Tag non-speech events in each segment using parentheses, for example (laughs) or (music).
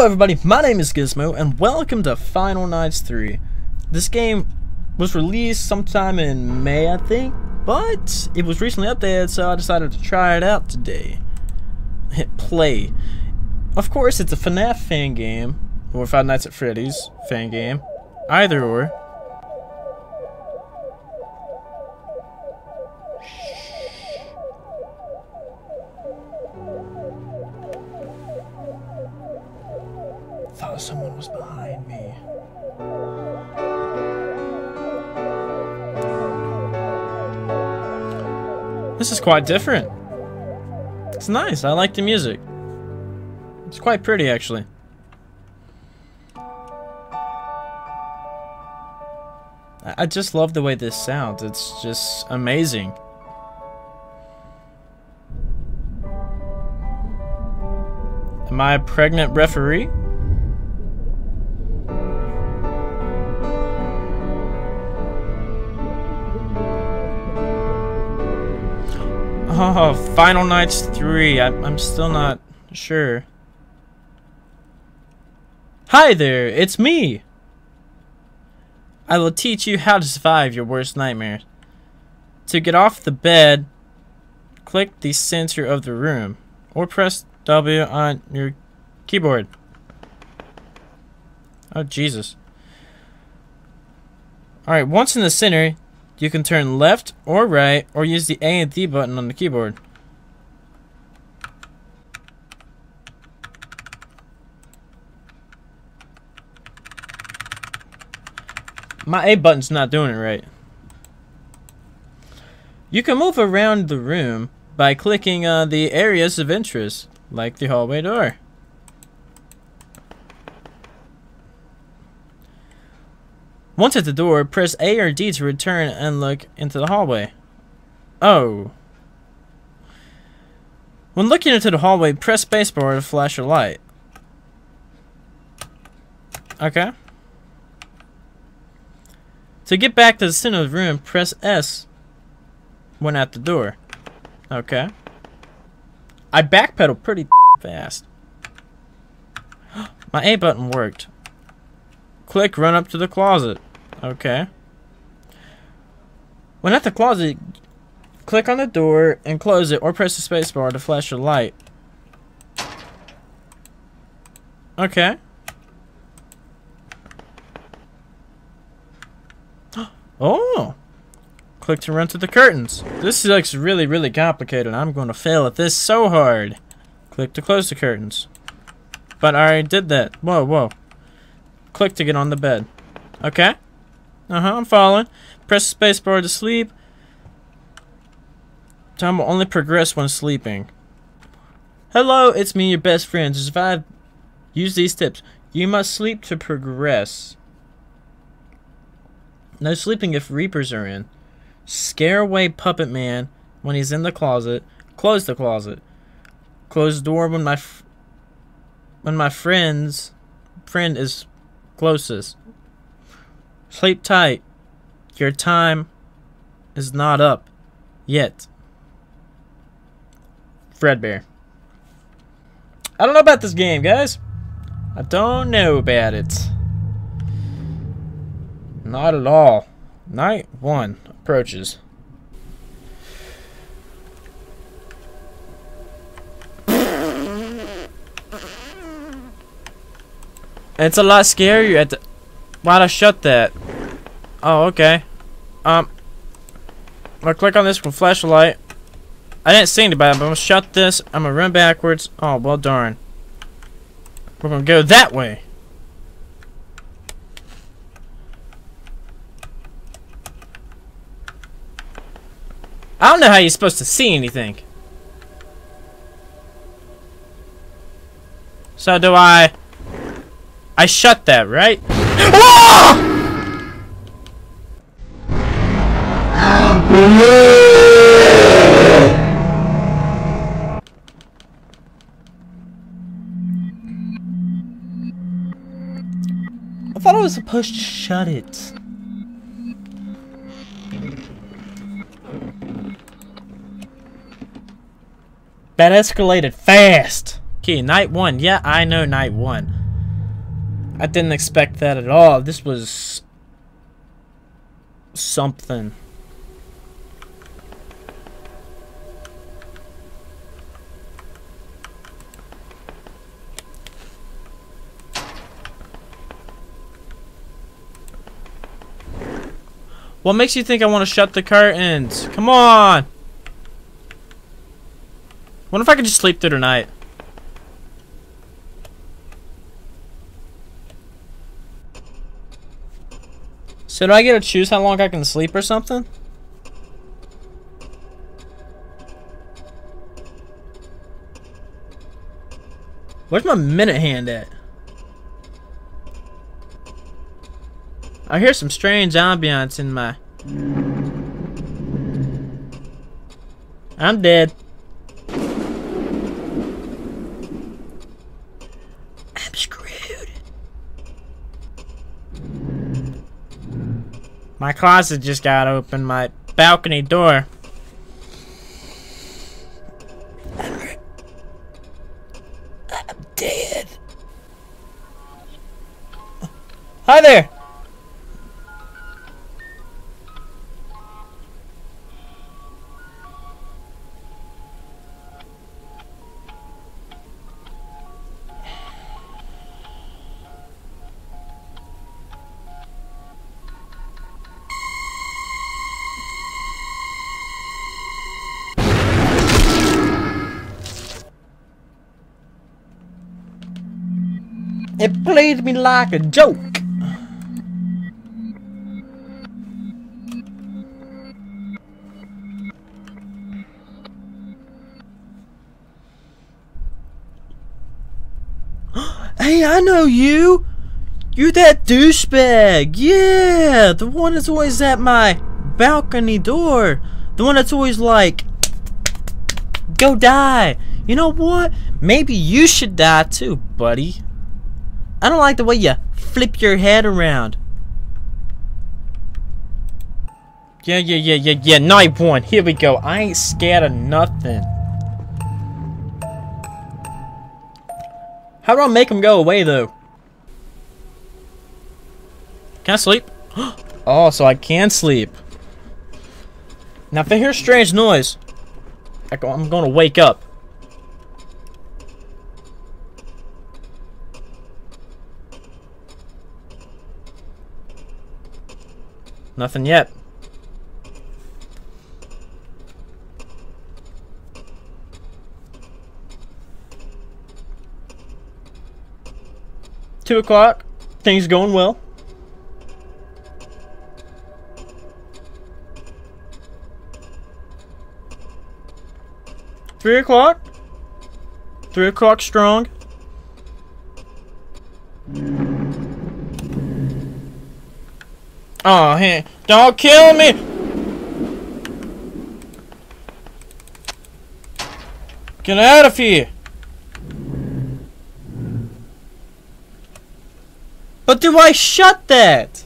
Hello everybody, my name is Gizzmo, and welcome to Final Nights 3. This game was released sometime in May, I think, but it was recently updated, so I decided to try it out today. Hit play. Of course, it's a FNAF fan game, or Five Nights at Freddy's fan game. Either or. Thought someone was behind me. This is quite different. It's nice. I like the music. It's quite pretty, actually. I just love the way this sounds. It's just amazing. Am I a pregnant referee? Oh, Final Nights 3. I, I'm still not sure. Hi there, it's me! I will teach you how to survive your worst nightmares. To get off the bed, click the center of the room, or press W on your keyboard. Oh, Jesus. Alright, once in the center, you can turn left or right or use the A and D button on the keyboard. My A button's not doing it right. You can move around the room by clicking uh, the areas of interest, like the hallway door. Once at the door, press A or D to return and look into the hallway. Oh. When looking into the hallway, press spacebar to flash a light. Okay. To get back to the center of the room, press S when at the door. Okay. I backpedal pretty (laughs) fast. (gasps) My A button worked. Click run up to the closet. Okay. When at the closet, click on the door and close it or press the spacebar to flash a light. Okay. (gasps) Oh! Click to run to the curtains. This looks really, really complicated. I'm going to fail at this so hard. Click to close the curtains. But I already did that. Whoa, whoa. Click to get on the bed. Okay. Uh-huh, I'm following. Press the spacebar to sleep. Time will only progress when sleeping. Hello, it's me, your best friend. To survive, use these tips. You must sleep to progress. No sleeping if Reapers are in. Scare away Puppet Man when he's in the closet. Close the closet. Close the door when my when my friend's friend is closest. Sleep tight. Your time is not up yet. Fredbear. I don't know about this game, guys. I don't know about it. Not at all. Night one approaches. It's a lot scarier at the Why'd I shut that? Oh, okay. Um, I'm gonna click on this with flashlight. I didn't see anybody, but I'm gonna shut this. I'm gonna run backwards. Oh, well darn. We're gonna go that way. I don't know how you're supposed to see anything. So do I... I shut that, right? I thought I was supposed to shut it. That escalated fast. Okay, night one. Yeah, I know night one. I didn't expect that at all. This was something. What makes you think I want to shut the curtains? Come on! Wonder if I could just sleep through the So do I get to choose how long I can sleep or something? Where's my minute hand at? I hear some strange ambiance in my... I'm dead. My closet just got open. My balcony door. I'm dead. Hi there. It played me like a joke. (gasps) hey, I know you. You're that douchebag. Yeah, the one that's always at my balcony door. The one that's always like, go die. You know what? Maybe you should die too, buddy. I don't like the way you flip your head around. Yeah, yeah, yeah, yeah, yeah. Night one. Here we go. I ain't scared of nothing. How do I make him go away, though? Can I sleep? (gasps) oh, so I can sleep. Now, if I hear a strange noise, I'm going to wake up. Nothing yet. Two o'clock. Things going well. Three o'clock. Three o'clock strong. Oh, hey, don't kill me! Get out of here! But do I shut that?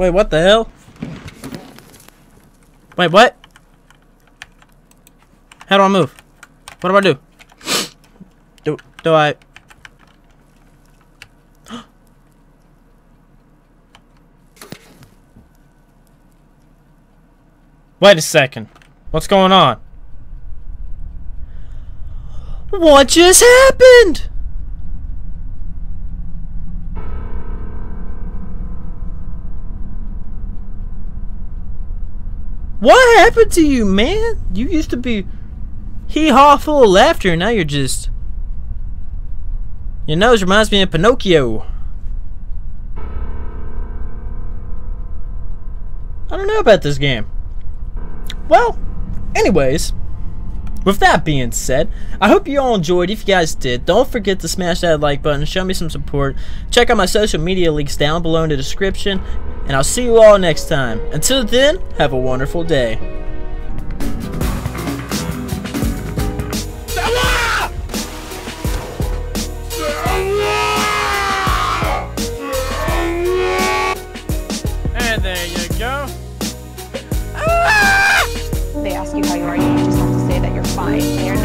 Wait, what the hell? Wait, what? How do I move? What do I do? Do, do I... (gasps) Wait a second. What's going on? What just happened? What happened to you, man? You used to be hee-haw full of laughter, and now you're just... Your nose reminds me of Pinocchio. I don't know about this game. Well, anyways, with that being said, I hope you all enjoyed. If you guys did, don't forget to smash that like button, show me some support. Check out my social media links down below in the description, and I'll see you all next time. Until then, have a wonderful day. Spy,